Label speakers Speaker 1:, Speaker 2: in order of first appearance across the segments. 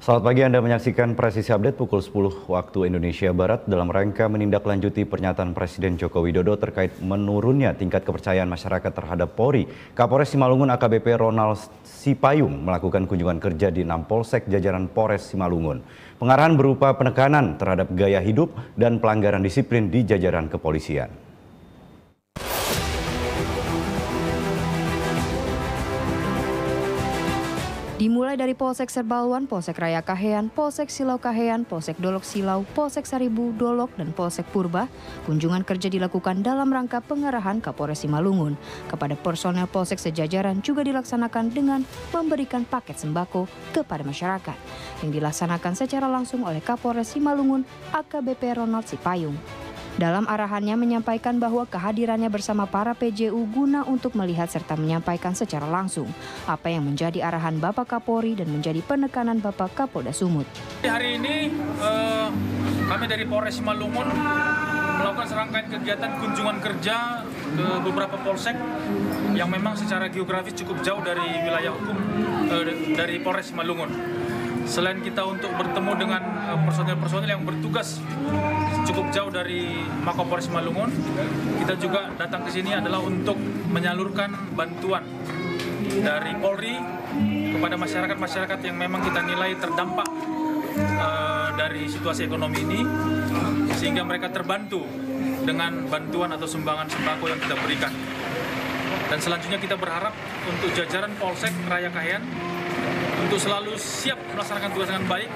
Speaker 1: Selamat pagi Anda menyaksikan Presisi Update pukul 10 waktu Indonesia Barat dalam rangka menindaklanjuti pernyataan Presiden Joko Widodo terkait menurunnya tingkat kepercayaan masyarakat terhadap Polri. Kapolres Simalungun AKBP Ronald Sipayung melakukan kunjungan kerja di enam polsek jajaran Polres Simalungun. Pengarahan berupa penekanan terhadap gaya hidup dan pelanggaran disiplin di jajaran kepolisian.
Speaker 2: Dimulai dari Polsek Serbaluan, Polsek Raya Kahean, Polsek Silau Kahean, Polsek Dolok Silau, Polsek Saribu Dolok, dan Polsek Purba, kunjungan kerja dilakukan dalam rangka pengarahan Kapolres Simalungun. Kepada personel Polsek sejajaran juga dilaksanakan dengan memberikan paket sembako kepada masyarakat, yang dilaksanakan secara langsung oleh Kapolres Simalungun AKBP Ronald Sipayung. Dalam arahannya menyampaikan bahwa kehadirannya bersama para PJU guna untuk melihat serta menyampaikan secara langsung apa yang menjadi arahan Bapak Kapolri dan menjadi penekanan Bapak Kapolda Sumut.
Speaker 3: Hari ini eh, kami dari Polres Malungun melakukan serangkaian kegiatan kunjungan kerja ke beberapa polsek yang memang secara geografis cukup jauh dari wilayah hukum eh, dari Polres Malungun. Selain kita untuk bertemu dengan eh, personel-personel yang bertugas cukup jauh dari Makopolres Malungun, kita juga datang ke sini adalah untuk menyalurkan bantuan dari Polri kepada masyarakat-masyarakat yang memang kita nilai terdampak uh, dari situasi ekonomi ini, sehingga mereka terbantu dengan bantuan atau sumbangan sembako yang kita berikan. Dan selanjutnya kita berharap untuk jajaran Polsek Raya Kahian untuk selalu siap melaksanakan tugas dengan baik,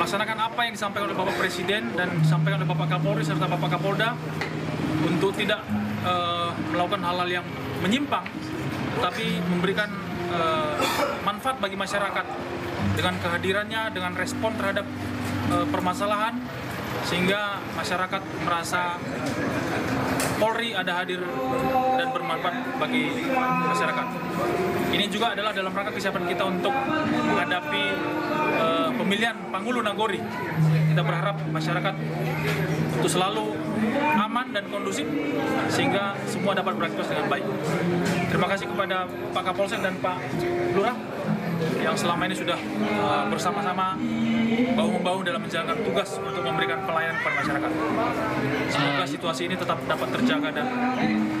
Speaker 3: melaksanakan apa yang disampaikan oleh Bapak Presiden dan disampaikan oleh Bapak Kapolri serta Bapak Kapolda untuk tidak uh, melakukan hal-hal yang menyimpang, tapi memberikan uh, manfaat bagi masyarakat dengan kehadirannya, dengan respon terhadap uh, permasalahan, sehingga masyarakat merasa Polri ada hadir dan bermanfaat bagi masyarakat. Ini juga adalah dalam rangka kesiapan kita untuk menghadapi uh, pemilihan Panggulu Nagori. Kita berharap masyarakat untuk selalu aman dan kondusif sehingga semua dapat beraktivitas dengan baik. Terima kasih kepada Pak Kapolsek dan Pak Lurah yang selama ini sudah uh, bersama-sama bahu-membahu dalam menjalankan tugas untuk memberikan pelayanan kepada masyarakat. Semoga situasi ini tetap dapat terjaga dan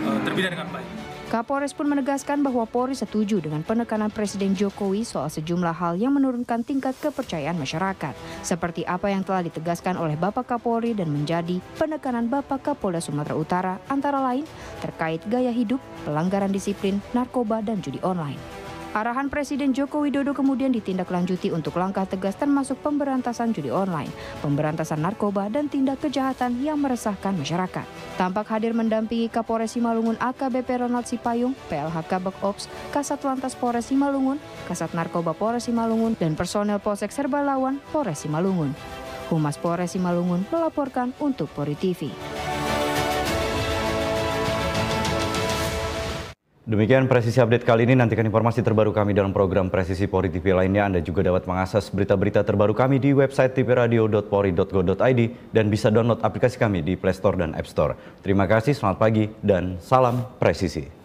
Speaker 3: uh, terbina dengan baik.
Speaker 2: Kapolres pun menegaskan bahwa Polri setuju dengan penekanan Presiden Jokowi soal sejumlah hal yang menurunkan tingkat kepercayaan masyarakat, seperti apa yang telah ditegaskan oleh Bapak Kapolri dan menjadi penekanan Bapak Kapolda Sumatera Utara antara lain terkait gaya hidup, pelanggaran disiplin, narkoba, dan judi online. Arahan Presiden Joko Widodo kemudian ditindaklanjuti untuk langkah tegas termasuk pemberantasan judi online, pemberantasan narkoba, dan tindak kejahatan yang meresahkan masyarakat. Tampak hadir mendampingi Kapolres Simalungun AKBP Ronald Sipayung, PLH Kabak Ops, Kasat Lantas Polres Simalungun, Kasat Narkoba Polres Simalungun, dan personel Polsek Serbalawan Polres Simalungun. Humas Polres Simalungun melaporkan untuk Pori TV.
Speaker 1: Demikian presisi update kali ini. Nantikan informasi terbaru kami dalam program Presisi Polri TV lainnya. Anda juga dapat mengakses berita-berita terbaru kami di website tvradio.polri.go.id dan bisa download aplikasi kami di Play Store dan App Store. Terima kasih, selamat pagi, dan salam presisi.